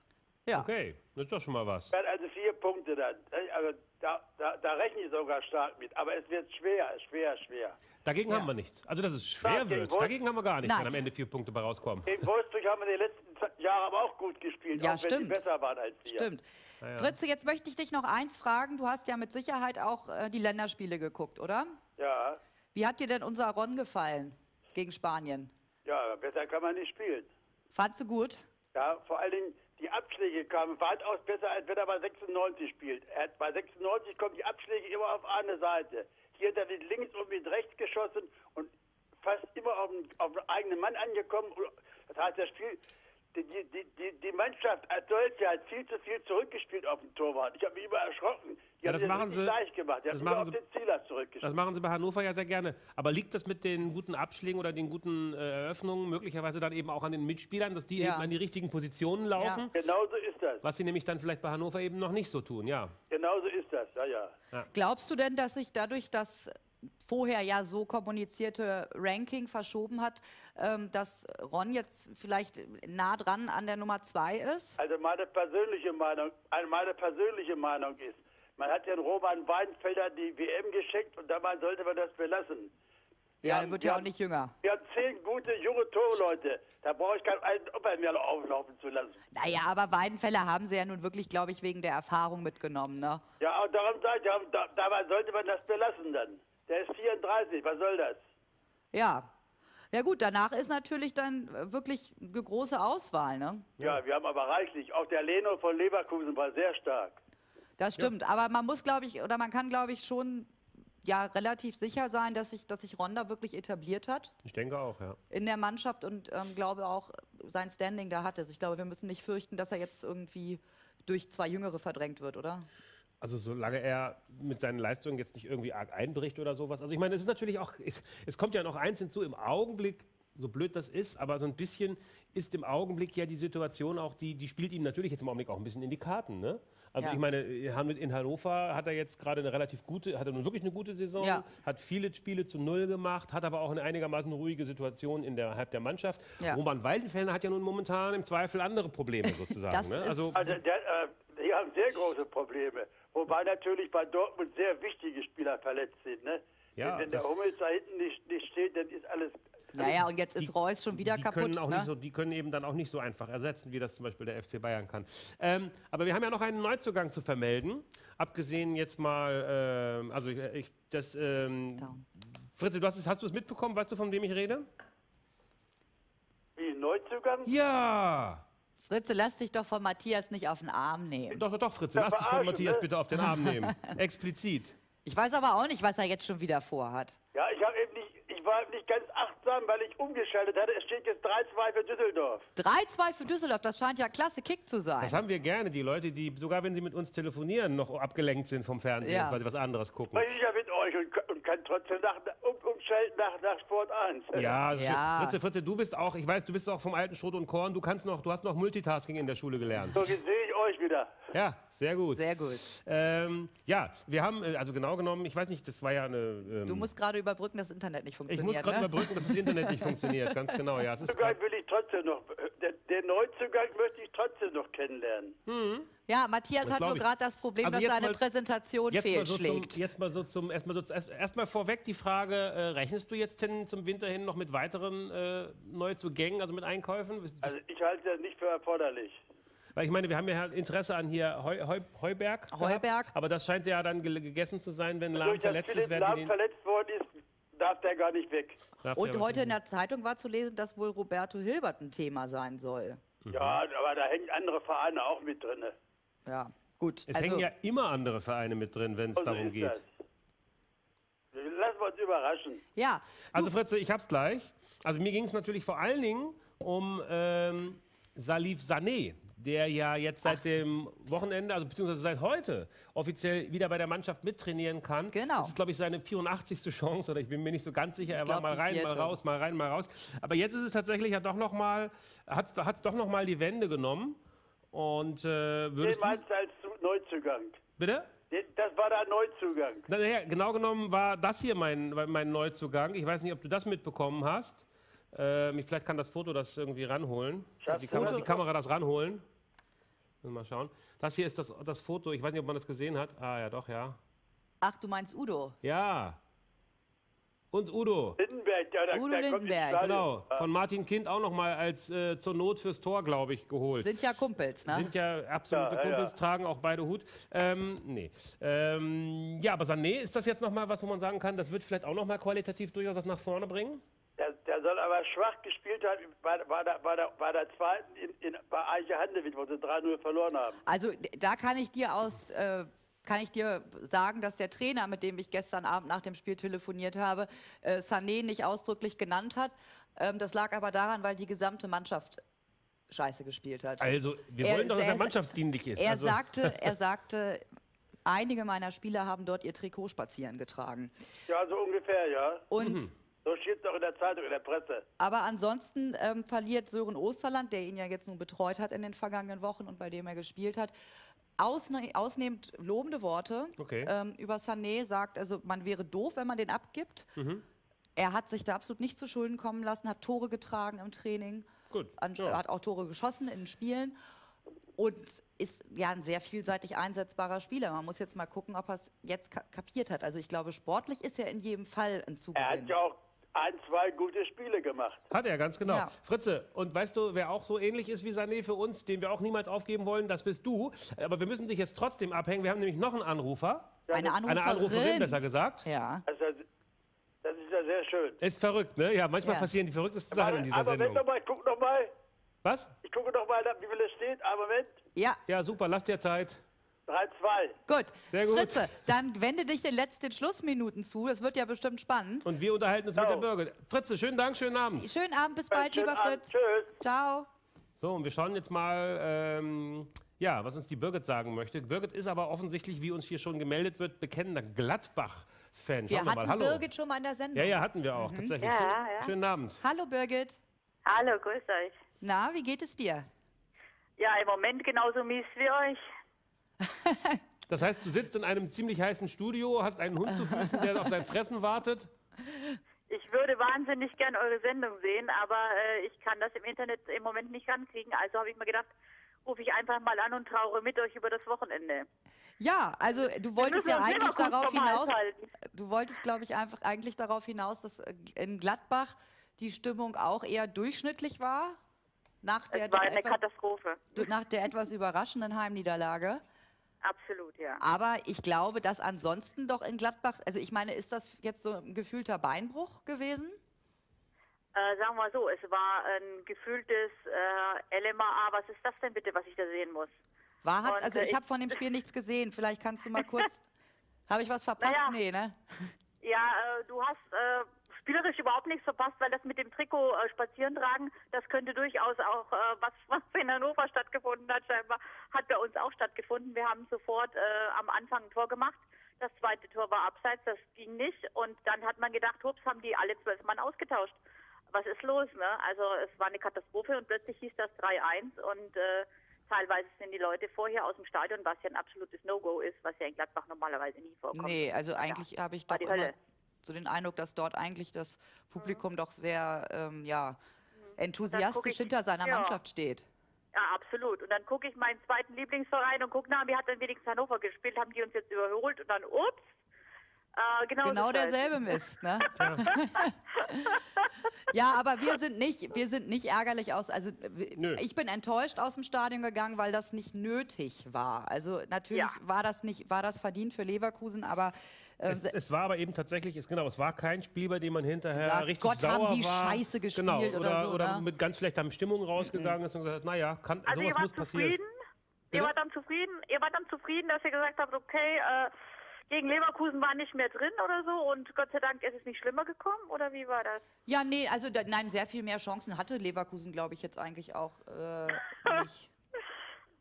Ja. Okay, das ist doch schon mal was. Also vier Punkte dann. Also da, da, da rechne ich sogar stark mit. Aber es wird schwer, schwer, schwer. Dagegen Ja. haben wir nichts. Also, dass es schwer gegen wird, dagegen haben wir gar nichts, Nein. wenn am Ende vier Punkte bei rauskommen. Gegen Wolfsburg haben wir die letzten Z- Jahre aber auch gut gespielt, Ja, auch wenn stimmt. sie besser waren als wir. Stimmt. Ja, ja. Fritze, jetzt möchte ich dich noch eins fragen. Du hast ja mit Sicherheit auch äh, die Länderspiele geguckt, oder? Ja, Wie hat dir denn unser Ron gefallen gegen Spanien? ja, besser kann man nicht spielen. Fandst du gut? Ja, vor allen Dingen die Abschläge kamen weitaus besser, als wenn er bei 96 spielt. Hat, bei 96 kommen die Abschläge immer auf eine Seite. Hier hat er mit links und mit rechts geschossen und fast immer auf den, auf den eigenen Mann angekommen. Das heißt, das Spiel, die, die, die, die, Mannschaft als solche hat viel zu viel zurückgespielt auf den Torwart. Ich habe mich immer erschrocken. Die Ja, das machen sie- leicht gemacht. Die das machen auf sie- den Zieler zurückgespielt. Das machen sie bei Hannover ja sehr gerne. Aber liegt das mit den guten Abschlägen oder den guten äh, Eröffnungen möglicherweise dann eben auch an den Mitspielern, dass die Ja. eben an die richtigen Positionen laufen? Genauso ist das. Was sie nämlich dann vielleicht bei Hannover eben noch nicht so tun, ja. Genauso ist das, ja, ja. Glaubst du denn, dass sich dadurch das vorher ja so kommunizierte Ranking verschoben hat, ähm, dass Ron jetzt vielleicht nah dran an der Nummer zwei ist? Also meine persönliche Meinung, meine persönliche Meinung ist, man hat den Roman Weinfelder die WM geschenkt und dabei sollte man das belassen. Wir Ja, haben- der wird wir ja auch haben- nicht jünger. Wir haben zehn gute junge Torleute. Da brauche ich keinen alten Opa mehr auflaufen zu lassen. Naja, aber Weidenfeller haben sie ja nun wirklich, glaube ich, wegen der Erfahrung mitgenommen, ne? Ja, und darum sage ich, darum- da, dabei sollte man das belassen dann. Der ist 34, was soll das? Ja. Ja gut, danach ist natürlich dann äh, wirklich eine große Auswahl, ne? Ja, wir haben aber reichlich. Auch der Leno von Leverkusen war sehr stark. Das stimmt, aber man muss, glaube ich, oder man kann, glaube ich, schon ja relativ sicher sein, dass sich, dass sich Ronda wirklich etabliert hat Ich denke auch, ja. in der Mannschaft und ähm, glaube auch sein Standing da hat. Also ich glaube, wir müssen nicht fürchten, dass er jetzt irgendwie durch zwei Jüngere verdrängt wird, oder? Also solange er mit seinen Leistungen jetzt nicht irgendwie arg einbricht oder sowas. Also ich meine, es ist natürlich auch, es, es kommt ja noch eins hinzu, im Augenblick, so blöd das ist, aber so ein bisschen ist im Augenblick ja die Situation auch, die, die spielt ihm natürlich jetzt im Augenblick auch ein bisschen in die Karten, ne? Also Ja. ich meine, in Hannover hat er jetzt gerade eine relativ gute, hat er nun wirklich eine gute Saison, Ja. hat viele Spiele zu Null gemacht, hat aber auch eine einigermaßen ruhige Situation innerhalb der Mannschaft. Ja. Roman Weidenfeller hat ja nun momentan im Zweifel andere Probleme <laughs> sozusagen. Das ne? Also Also der, äh, haben sehr große Probleme. Wobei natürlich bei Dortmund sehr wichtige Spieler verletzt sind. Ne? Ja, wenn der Hummels da hinten nicht, nicht steht, dann ist alles. Naja, und jetzt ist Reus schon wieder die kaputt. Können auch ne? nicht so, die können eben dann auch nicht so einfach ersetzen, wie das zum Beispiel der FC Bayern kann. Ähm, aber wir haben ja noch einen Neuzugang zu vermelden. Abgesehen jetzt mal, ähm, also ich, ich das, ähm, Down. Fritze, du hast, es- hast du es mitbekommen? Weißt du, von wem ich rede? Wie Neuzugang? Ja! Fritze, lass dich doch von Matthias nicht auf den Arm nehmen. Doch, doch, doch, Fritze, lass dich von Matthias ne? bitte auf den Arm nehmen. <laughs> Explizit. Ich weiß aber auch nicht, was er jetzt schon wieder vorhat. Ja, ich habe eben nicht, ich war nicht ganz achtsam, weil ich umgeschaltet hatte. Es steht jetzt 3-2 für Düsseldorf. 3-2 für Düsseldorf, das scheint ja klasse Kick zu sein. Das haben wir gerne, die Leute, die sogar wenn sie mit uns telefonieren, noch abgelenkt sind vom Fernsehen, Ja. weil sie was anderes gucken. Ich ja mit euch und, und kann trotzdem nach, um, umschalten nach, nach Sport 1. Ja, Ja. Fritze, Fritze, du bist auch, ich weiß, du bist auch vom alten Schrot und Korn, du kannst noch, du hast noch Multitasking in der Schule gelernt. So, ich euch wieder. Ja, sehr gut. Sehr gut. Ähm, ja, wir haben, äh, also genau genommen, ich weiß nicht, das war ja eine. Ähm, Du musst gerade überbrücken, dass das Internet nicht ich muss funktioniert. gerade ne? überbrücken, dass das Internet nicht funktioniert. Ganz genau, ja. Es ist will ich trotzdem noch, den, den Neuzugang möchte ich trotzdem noch kennenlernen. Ja, Matthias Das hat nur gerade das Problem, Also dass seine mal- Präsentation jetzt mal so zum, fehlschlägt. jetzt mal so zum, erstmal so, erst, erstmal vorweg die Frage, äh, rechnest du jetzt hin zum Winter hin noch mit weiteren äh, Neuzugängen, also mit Einkäufen? Also ich halte das nicht für erforderlich. Weil ich meine, wir haben ja halt Interesse an hier Heu, Heu, Heuberg. gehabt, Heuberg. Aber das scheint ja dann ge- gegessen zu sein, wenn Lahm Durch dass verletzt ist, werden Lahm verletzt worden ist, darf der gar nicht weg. darf Und heute in der Zeitung war zu lesen, dass wohl Roberto Hilbert ein Thema sein soll. Mhm. Ja, aber da hängen andere Vereine auch mit drin. Ja, gut. Es also, hängen ja immer andere Vereine mit drin, wenn es So darum ist geht. das. Lassen wir uns überraschen. ja, Also Fritze, ich hab's gleich. Also mir ging es natürlich vor allen Dingen um ähm, Salif Sané, der ja jetzt seit dem Wochenende, also beziehungsweise seit heute, offiziell wieder bei der Mannschaft mittrainieren kann. Genau. Das ist, glaube ich, seine 84. Chance, oder ich bin mir nicht so ganz sicher. Er war glaub, mal die rein, mal raus, mal rein, mal raus. Aber jetzt ist es tatsächlich ja doch noch mal, hat es doch noch mal die Wende genommen. Und äh, Den würdest du... meinst du als Zu- Neuzugang? Bitte? Das war der Neuzugang. Naja, genau genommen war das hier mein, mein Neuzugang. Ich weiß nicht, ob du das mitbekommen hast. Ähm, vielleicht kann das Foto das irgendwie ranholen. Das die, Kamera, die Kamera das ranholen. Mal schauen. Das hier ist das, das Foto. Ich weiß nicht, ob man das gesehen hat. Ah, ja, doch, ja. Ach, du meinst Udo? Ja. Uns Udo. Lindenberg, ja, da, Udo da Lindenberg. Genau. Von Martin Kind auch nochmal als äh, zur Not fürs Tor, glaube ich, geholt. Sind ja Kumpels, ne? Sind ja absolute Ja, ja, Kumpels, ja. tragen auch beide Hut. Ähm, nee. Ähm, ja, aber Sané, ist das jetzt nochmal was, wo man sagen kann, das wird vielleicht auch nochmal qualitativ durchaus was nach vorne bringen? Der, der soll aber schwach gespielt haben bei, bei, der, bei, der, bei der zweiten in, in, bei Eiche Handewitt, wo sie 3-0 verloren haben. Also da kann ich dir aus, äh, kann ich dir sagen, dass der Trainer, mit dem ich gestern Abend nach dem Spiel telefoniert habe, äh, Sané nicht ausdrücklich genannt hat. Ähm, das lag aber daran, weil die gesamte Mannschaft scheiße gespielt hat. Also, wir Er- wollen doch, dass er- er mannschaftsdienlich ist. Er also, sagte, <laughs> er sagte, einige meiner Spieler haben dort ihr Trikot spazieren getragen. Ja, so ungefähr, ja. Und Mhm. So steht es auch in der Zeitung, in der Presse. aber ansonsten ähm, verliert Sören Osterland, der ihn ja jetzt nun betreut hat in den vergangenen Wochen und bei dem er gespielt hat, ausne ausnehmend lobende Worte Okay. ähm, über Sané, sagt, also man wäre doof, wenn man den abgibt. Mhm. Er hat sich da absolut nicht zu Schulden kommen lassen, hat Tore getragen im Training, Gut. an, ja. hat auch Tore geschossen in den Spielen und ist ja ein sehr vielseitig einsetzbarer Spieler. Man muss jetzt mal gucken, ob er es jetzt ka kapiert hat. Also ich glaube, sportlich ist er in jedem Fall ein Er Zugewinn. hat ja auch ein, zwei gute Spiele gemacht. Hat er, ganz genau. Ja. Fritze, und weißt du, wer auch so ähnlich ist wie Sané für uns, den wir auch niemals aufgeben wollen, das bist du. Aber wir müssen dich jetzt trotzdem abhängen. Wir haben nämlich noch einen Anrufer. Eine Anruferin. Eine Anruferin, besser gesagt. Ja. Also, das ist ja sehr schön. Ist verrückt, ne? Ja, manchmal Ja. passieren die verrücktesten Sachen in dieser aber Moment Sendung. mal, ich gucke noch mal. Was? Ich gucke noch mal, wie viel es steht. Aber Moment, Ja, Ja, super, lass dir Zeit. 3-2. gut. Sehr gut. Fritze, dann wende dich den letzten Schlussminuten zu. Das wird ja bestimmt spannend. Und wir unterhalten uns mit der Ciao. Bürger. Fritze, schönen Dank, schönen Abend. Schönen Abend, bis bald, Schönen lieber Abend. Fritz. Tschüss. Ciao. So, und wir schauen jetzt mal, ähm, ja, was uns die Birgit sagen möchte. Birgit ist aber offensichtlich, wie uns hier schon gemeldet wird, bekennender Gladbach-Fan. Wir Schauen wir hatten mal. Hallo. Birgit schon mal in der Sendung. Ja, ja, hatten wir auch, tatsächlich. Ja, Schön- ja. Schönen Abend. Hallo Birgit. Hallo, grüß euch. Na, wie geht es dir? Ja, im Moment genauso mies wie euch. Das heißt, du sitzt in einem ziemlich heißen Studio, hast einen Hund zu Füßen, der auf sein Fressen wartet. Ich würde wahnsinnig gern eure Sendung sehen, aber äh, ich kann das im Internet im Moment nicht rankriegen. Also habe ich mir gedacht, rufe ich einfach mal an und trauere mit euch über das Wochenende. Ja, also du wolltest ja eigentlich darauf hinaus, du wolltest, glaube ich, einfach eigentlich darauf hinaus, dass in Gladbach die Stimmung auch eher durchschnittlich war. Nach der, Es war eine etwas, Katastrophe. nach der etwas überraschenden Heimniederlage. Absolut, ja. Aber ich glaube, dass ansonsten doch in Gladbach, also ich meine, ist das jetzt so ein gefühlter Beinbruch gewesen? Äh, sagen wir mal so, es war ein gefühltes äh, LMAA. Was ist das denn bitte, was ich da sehen muss? War hat, Und, also äh, ich ich- habe von dem Spiel nichts gesehen. Vielleicht kannst du mal kurz. <laughs> Habe ich was verpasst? Naja. Nee, ne? Ja, äh, du hast äh, spielerisch überhaupt nichts verpasst, weil das mit dem Trikot äh, spazieren tragen, das könnte durchaus auch, äh, was, <laughs> was in Hannover stattgefunden hat, scheinbar, hat bei uns auch stattgefunden. Wir haben sofort äh, am Anfang ein Tor gemacht. Das zweite Tor war abseits, das ging nicht. Und dann hat man gedacht, hups, haben die alle zwölf Mann ausgetauscht. Was ist los, ne? Also es war eine Katastrophe und plötzlich hieß das 3-1 und äh, teilweise sind die Leute vorher aus dem Stadion, was ja ein absolutes No-Go ist, was ja in Gladbach normalerweise nie vorkommt. Nee, also eigentlich habe ich doch immer Hölle. So den Eindruck, dass dort eigentlich das Publikum doch sehr ähm, ja, enthusiastisch ich- hinter seiner ja. Mannschaft steht. Ja, absolut. Und dann gucke ich meinen zweiten Lieblingsverein und gucke nach, wie hat dann wenigstens Hannover gespielt, haben die uns jetzt überholt und dann, ups, äh, genau, Genau derselbe Mist, ne? <laughs> <laughs> ja, aber wir sind nicht, wir sind nicht ärgerlich aus. Also Nö. ich bin enttäuscht aus dem Stadion gegangen, weil das nicht nötig war. Also natürlich Ja. war das nicht, war das verdient für Leverkusen, aber äh, Es, es war aber eben tatsächlich, es, genau, es war kein Spiel, bei dem man hinterher Sagt, richtig Gott, haben sauer die war. scheiße gespielt genau, oder oder, so, oder ne? mit ganz schlechter Stimmung rausgegangen ist und gesagt, naja, kann, Also ihr sowas muss wart passieren. Ihr wart dann zufrieden? Ihr wart dann zufrieden, dass ihr gesagt habt, okay, äh, gegen Leverkusen war nicht mehr drin oder so und Gott sei Dank ist es nicht schlimmer gekommen oder wie war das? ja, nee, also da, nein, sehr viel mehr Chancen hatte Leverkusen, glaube ich, jetzt eigentlich auch äh, <laughs> nicht.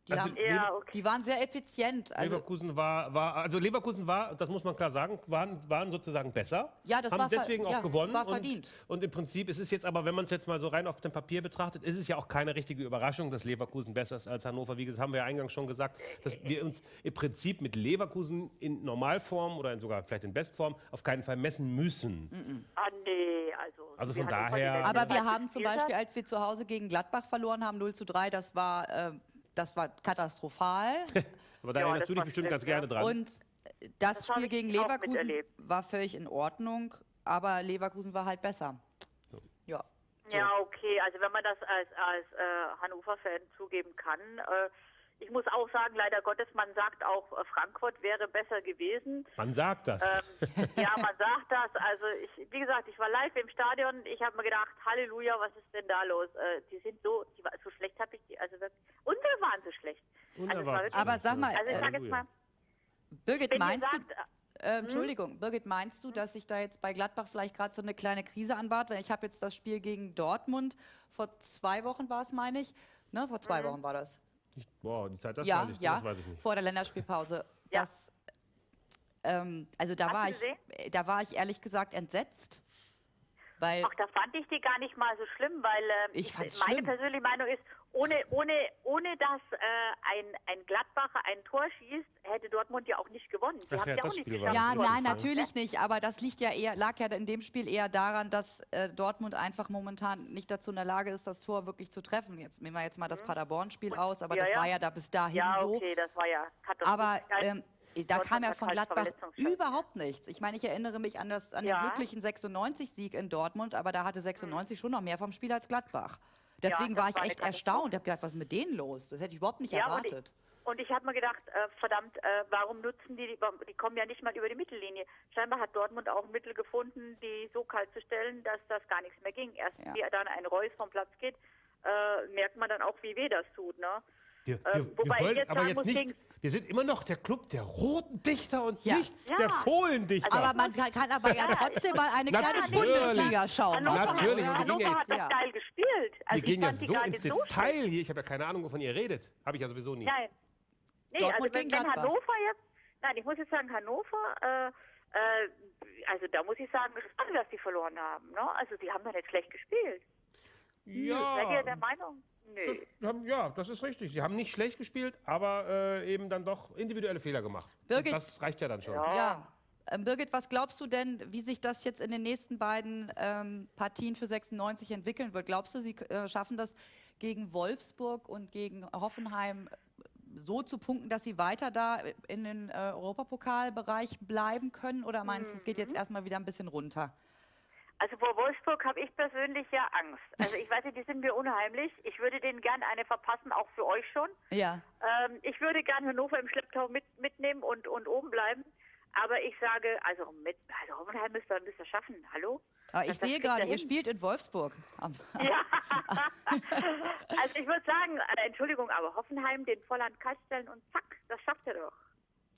Die, Also haben, Ja, okay. die waren sehr effizient. Also Leverkusen war, war, also Leverkusen war, das muss man klar sagen, waren, waren sozusagen besser. Ja, das haben war deswegen auch ja, gewonnen. war und, verdient. Und im Prinzip ist es jetzt aber, wenn man es jetzt mal so rein auf dem Papier betrachtet, ist es ja auch keine richtige Überraschung, dass Leverkusen besser ist als Hannover. Wie gesagt, haben wir ja eingangs schon gesagt, dass wir uns im Prinzip mit Leverkusen in Normalform oder in sogar vielleicht in Bestform auf keinen Fall messen müssen. Ah nee, also. Also von daher- Aber wir haben zum. Beispiel, als wir zu Hause gegen Gladbach verloren haben, 0 zu 3, das war, äh, das war katastrophal. <laughs> Aber da Ja, erinnerst das du dich bestimmt ganz gerne dran. Und das, Das Spiel gegen Leverkusen war völlig in Ordnung, aber Leverkusen war halt besser. Ja. Ja, okay. Also wenn man das als, als äh, Hannover-Fan zugeben kann. Äh, ich muss auch sagen, leider Gottes, man sagt auch, äh, Frankfurt wäre besser gewesen. Man sagt das. Ähm, ja, man sagt das. Also ich, wie gesagt, ich war live im Stadion. Ich habe mir gedacht, Halleluja, was ist denn da los? Äh, die sind so, die, war- so schlecht habe ich die, also wirklich, und wir waren so schlecht. Also, war Aber sag mal, also ich äh, sage jetzt mal, Birgit, meinst du, sagt, äh, Entschuldigung, Birgit, meinst du, dass sich da jetzt bei Gladbach vielleicht gerade so eine kleine Krise anbahnt? Weil ich habe jetzt das Spiel gegen Dortmund vor zwei Wochen war es, meine ich. Ne, vor zwei Wochen war das. Ich- Boah, die Zeit, das ja, weiß ich, ja, das weiß ich nicht. vor der Länderspielpause. <laughs> Ja. Das, ähm, also da Hast war ich, gesehen? äh, da war ich ehrlich gesagt entsetzt, weil Ach, da fand ich die gar nicht mal so schlimm, weil ähm, Ich fand's meine schlimm. persönliche Meinung ist, ohne, ohne, ohne dass äh, ein, ein Gladbacher ein Tor schießt, hätte Dortmund ja auch nicht gewonnen. Ach haben ja, auch nicht geschafft. Ja, nein, natürlich nicht. Aber das liegt ja eher, lag ja in dem Spiel eher daran, dass äh, Dortmund einfach momentan nicht dazu in der Lage ist, das Tor wirklich zu treffen. Jetzt nehmen wir jetzt mal das Paderborn-Spiel aus, aber Mhm. Ja, das ja. war ja da bis dahin Ja, so. okay, das war ja Aber katastrophal. ähm, da Dortmund kam ja von Gladbach überhaupt nichts. Ich meine, ich erinnere mich an, das, an den glücklichen 96-Sieg in Dortmund, aber da hatte 96 schon noch mehr vom Spiel als Gladbach. Deswegen das war ich war echt erstaunt. Ich habe gedacht, was ist mit denen los? Das hätte ich überhaupt nicht Ja, erwartet. Und ich habe mir gedacht, äh, verdammt, äh, warum nutzen die, die, die kommen ja nicht mal über die Mittellinie. Scheinbar hat Dortmund auch Mittel gefunden, die so kalt zu stellen, dass das gar nichts mehr ging. Erst Ja. wie dann ein Reus vom Platz geht, äh, merkt man dann auch, wie weh das tut. Ne? Wir, Äh, wir, wir wobei ich wollen jetzt aber jetzt muss, nicht, wir sind immer noch der Club der roten Dichter und Ja. nicht Ja. der Fohlendichter. Aber man kann, kann aber ja trotzdem mal eine kleine Hannover, machen. Natürlich, wir gehen Hannover ja hat das Ja. geil gespielt. Also wir ich gehen ja so ins so Detail schlecht. hier. Ich habe ja keine Ahnung, wovon ihr redet. Habe ich ja sowieso nie. Nein. Nee, Dortmund also wenn, gegen wenn. Hannover jetzt, nein, ich muss jetzt sagen, Hannover, äh, äh, also da muss ich sagen, schade, dass die verloren haben. Ne? Also die haben doch nicht schlecht gespielt. Seid ihr Ja, der Meinung? Nö. das, haben, ja, das ist richtig. Sie haben nicht schlecht gespielt, aber äh, eben dann doch individuelle Fehler gemacht. Und Birgit- das reicht ja dann schon. Ja. Ja. Ähm, Birgit, was glaubst du denn, wie sich das jetzt in den nächsten beiden ähm, Partien für 96 entwickeln wird? Glaubst du, sie äh, schaffen das gegen Wolfsburg und gegen Hoffenheim äh, so zu punkten, dass sie weiter da in den äh, Europapokalbereich bleiben können? Oder meinst du, es geht jetzt erstmal wieder ein bisschen runter? Also vor Wolfsburg habe ich persönlich ja Angst. Also ich weiß nicht, die sind mir unheimlich. Ich würde denen gern eine verpassen, auch für euch schon. Ja. Ähm, ich würde gern Hannover im Schlepptau mit, mitnehmen und, und oben bleiben. Aber ich sage, also mit also Hoffenheim müsst ihr, müsst ihr schaffen. Hallo? Aber ich Das- das sehe gerade, er ihr spielt in Wolfsburg. <laughs> Ja. also ich würde sagen, äh, Entschuldigung, aber Hoffenheim den Volland kalt stellen und zack, das schafft er doch.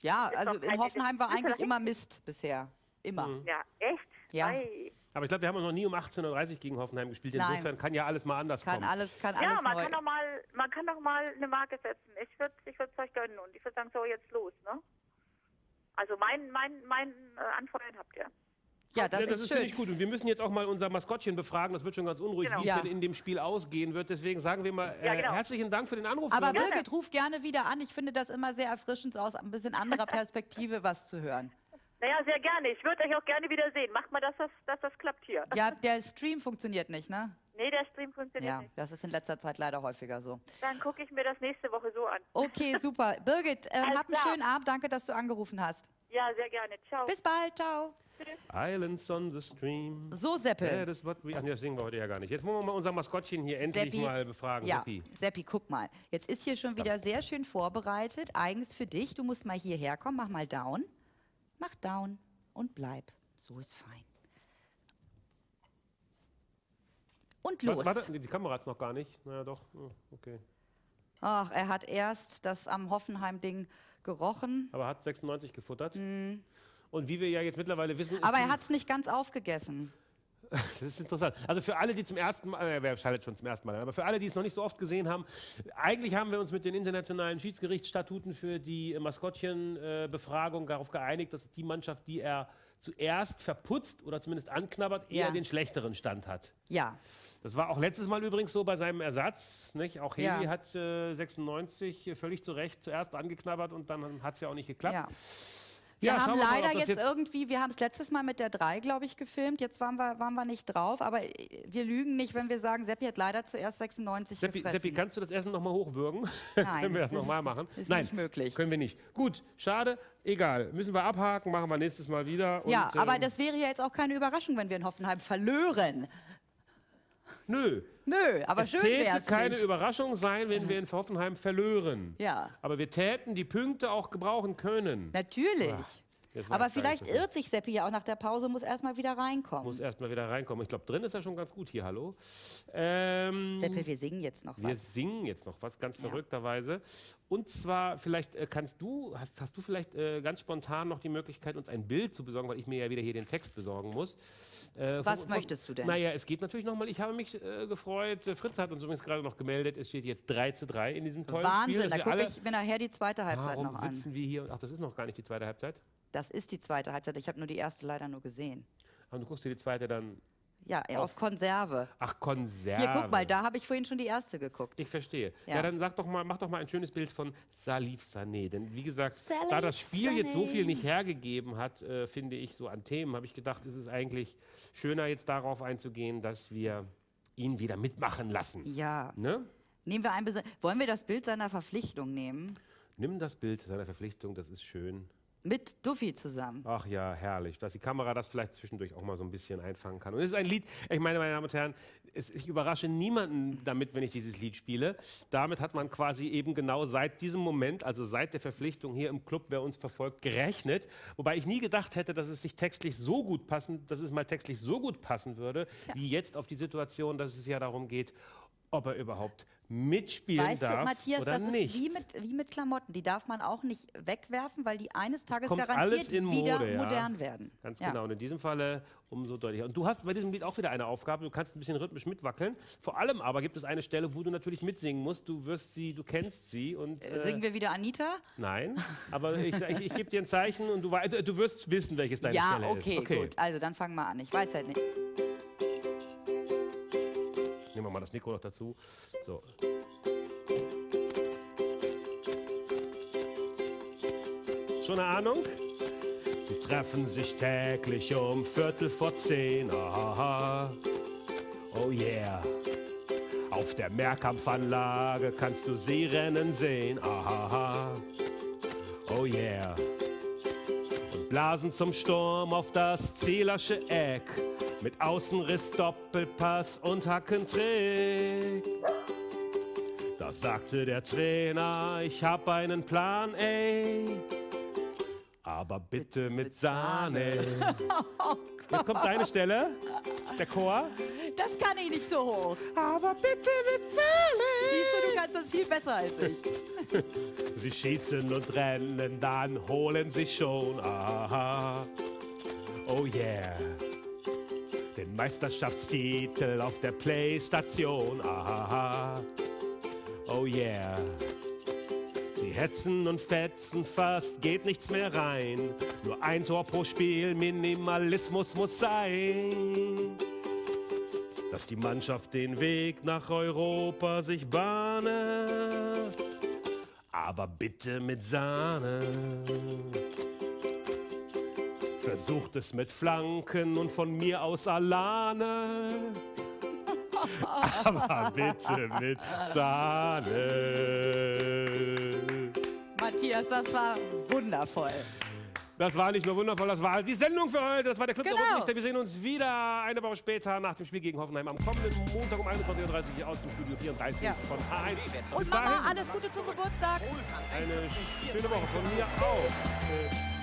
Ja, also in Hoffenheim war eigentlich immer Mist bisher. Immer. Ja, echt? Ja. Ei. Aber ich glaube, wir haben noch nie um 18.30 Uhr gegen Hoffenheim gespielt. Nein. Insofern kann ja alles mal anders Kann kommen. alles, kann Ja, alles man neu. kann, doch mal, man kann doch mal eine Marke setzen. Ich würde ich würd's euch gönnen und ich würde sagen, so jetzt los, ne? Also mein, mein, mein äh, Anfeuern habt ihr. Ja, das, ja, das ist ist schön. finde ich gut. Und wir müssen jetzt auch mal unser Maskottchen befragen. Das wird schon ganz unruhig, Genau. wie Ja. es denn in dem Spiel ausgehen wird. Deswegen sagen wir mal äh, Ja, genau. herzlichen Dank für den Anruf. Aber Birgit. Birgit, ruf gerne wieder an. Ich finde das immer sehr erfrischend aus ein bisschen anderer <laughs> Perspektive was zu hören. Naja, sehr gerne. Ich würde euch auch gerne wiedersehen. Macht mal, dass das, dass das klappt hier. Ja, der Stream funktioniert nicht, ne? Nee, der Stream funktioniert Ja, nicht. das ist in letzter Zeit leider häufiger so. Dann gucke ich mir das nächste Woche so an. Okay, <laughs> super. Birgit, äh, hab einen schönen Abend. Danke, dass du angerufen hast. Ja, sehr gerne. Ciao. Bis bald. Ciao. Islands on the stream. So, Seppel. is what we... Ach, das singen wir heute ja gar nicht. Jetzt wollen wir mal unser Maskottchen hier endlich Seppi. mal befragen. Ja, Seppi. Seppi, guck mal. Jetzt ist hier schon wieder sehr schön vorbereitet. Eigens für dich. Du musst mal hierher kommen. Mach mal down. Mach down und bleib. So ist fein. Und los. Warte, warte, die Kamera hat's noch gar nicht. Naja, doch. Hm, Okay. Ach, er hat erst das am Hoffenheim-Ding gerochen. Aber hat 96 gefuttert. Und wie wir ja jetzt mittlerweile wissen. Aber er hat es nicht ganz aufgegessen. <laughs> Das ist interessant. Also für alle, die zum ersten Mal, äh, wer schaltet schon zum ersten Mal, aber für alle, die es noch nicht so oft gesehen haben, eigentlich haben wir uns mit den internationalen Schiedsgerichtsstatuten für die äh, Maskottchenbefragung darauf geeinigt, dass die Mannschaft, die er zuerst verputzt oder zumindest anknabbert, eher Ja. den schlechteren Stand hat. Ja. Das war auch letztes Mal übrigens so bei seinem Ersatz. Nicht? Auch Heli Ja. hat äh, 96 völlig zu Recht zuerst angeknabbert und dann hat es ja auch nicht geklappt. ja. Wir Ja, haben wir mal, leider das jetzt, jetzt- irgendwie, wir haben es letztes Mal mit der 3, glaube ich, gefilmt. Jetzt waren wir, waren wir nicht drauf, aber äh, wir lügen nicht, wenn wir sagen, Seppi hat leider zuerst 96 Seppi, gefressen. Seppi, kannst du das Essen nochmal hochwürgen? <laughs> Nein, können wir das nochmal machen? ist Nein, nicht möglich. können wir nicht. Gut, schade, egal. Müssen wir abhaken, machen wir nächstes Mal wieder. ja, und, aber ähm, das wäre ja jetzt auch keine Überraschung, wenn wir in Hoffenheim verlören. Nö, Nö, aber es schön wäre es keine nicht. Überraschung sein, wenn wir in Hoffenheim verlören. Ja, Aber wir täten die Punkte auch gebrauchen können. natürlich. Weiß aber vielleicht was irrt sich Seppi ja auch nach der Pause, muss erstmal wieder reinkommen. Muss erstmal wieder reinkommen. Ich glaube, drin ist er schon ganz gut hier. Hallo. Ähm, Seppi, wir singen jetzt noch Wir was. singen jetzt noch was, ganz Ja. verrückterweise. Und zwar, vielleicht äh, kannst du, hast, hast du vielleicht äh, ganz spontan noch die Möglichkeit, uns ein Bild zu besorgen, weil ich mir ja wieder hier den Text besorgen muss. Äh, Was möchtest du denn? Naja, es geht natürlich nochmal, ich habe mich äh, gefreut. Äh, Fritz hat uns übrigens gerade noch gemeldet, es steht jetzt 3 zu 3 in diesem tollen Spiel. Wahnsinn, da gucke ich mir nachher die zweite Halbzeit noch an. sitzen wir hier? Ach, das ist noch gar nicht die zweite Halbzeit. Das ist die zweite Halbzeit. Ich habe nur die erste leider nur gesehen. Aber du guckst dir die zweite dann. Ja, auf Konserve. Ach, Konserve. Hier, guck mal, da habe ich vorhin schon die erste geguckt. Ich verstehe. Ja. Ja. dann sag doch mal, mach doch mal ein schönes Bild von Salif Sané. Denn wie gesagt, Salif da das Spiel jetzt so viel Sané. nicht hergegeben hat, äh, finde ich, so an Themen, habe ich gedacht, ist es eigentlich schöner, jetzt darauf einzugehen, dass wir ihn wieder mitmachen lassen. Ja. Ne? Nehmen wir ein Wollen wir das Bild seiner Verpflichtung nehmen? Nimm das Bild seiner Verpflichtung, das ist schön. Mit Duffy zusammen. Ach ja, herrlich, dass die Kamera das vielleicht zwischendurch auch mal so ein bisschen einfangen kann. Und es ist ein Lied, ich meine, meine Damen und Herren, es, ich überrasche niemanden damit, wenn ich dieses Lied spiele. Damit hat man quasi eben genau seit diesem Moment, also seit der Verpflichtung hier im Club, wer uns verfolgt, gerechnet. Wobei ich nie gedacht hätte, dass es sich textlich so gut passen, dass es mal textlich so gut passen würde, wie jetzt auf die Situation, dass es ja darum geht, ob er überhaupt mitspielen Weißt darf du, Matthias, oder das nicht. ist wie mit, wie mit Klamotten. Die darf man auch nicht wegwerfen, weil die eines Tages garantiert in wieder Mode, ja. modern werden. Ganz Ja. genau. Und in diesem Falle umso deutlicher. Und du hast bei diesem Lied auch wieder eine Aufgabe. Du kannst ein bisschen rhythmisch mitwackeln. Vor allem aber gibt es eine Stelle, wo du natürlich mitsingen musst. Du wirst sie, du kennst sie und Äh, Singen wir wieder Anita? nein. Aber ich, ich, ich gebe dir ein Zeichen und du, du wirst wissen, welches deine Ja, Stelle okay, ist. gut. Also dann fangen wir an. Ich weiß halt nicht. Nehmen wir mal das Mikro noch dazu. So. Schon eine Ahnung? Sie treffen sich täglich um Viertel vor zehn. Aha. Oh yeah. Auf der Mehrkampfanlage kannst du sie rennen sehen. Aha. Oh yeah. Und blasen zum Sturm auf das Zielersche Eck. Mit Außenriss, Doppelpass und Hackentrick. Da sagte der Trainer, ich hab einen Plan, ey. Aber bitte mit Sahne. <laughs> Jetzt kommt deine Stelle, der Chor. Das kann ich nicht so hoch. Aber bitte mit Sahne. Siehst du, du kannst das viel besser als ich. <laughs> Sie schießen und rennen, dann holen sie schon. Aha. Oh yeah. Den Meisterschaftstitel auf der Playstation. Aha. Oh yeah. Sie hetzen und fetzen, fast geht nichts mehr rein. Nur ein Tor pro Spiel, Minimalismus muss sein. Dass die Mannschaft den Weg nach Europa sich bahne. Aber bitte mit Sahne. Versucht es mit Flanken und von mir aus Alane. <laughs> Aber bitte mit Sahne. Matthias, das war wundervoll. Das war nicht nur wundervoll, das war die Sendung für heute. Das war der Club der Genau. Roten Lichter. Wir sehen uns wieder eine Woche später nach dem Spiel gegen Hoffenheim am kommenden Montag um 21.30 Uhr aus dem Studio 34 Ja. von H1. Und Bis Mama, dahin alles Gute zum Geburtstag. eine schöne Woche von mir. Äh,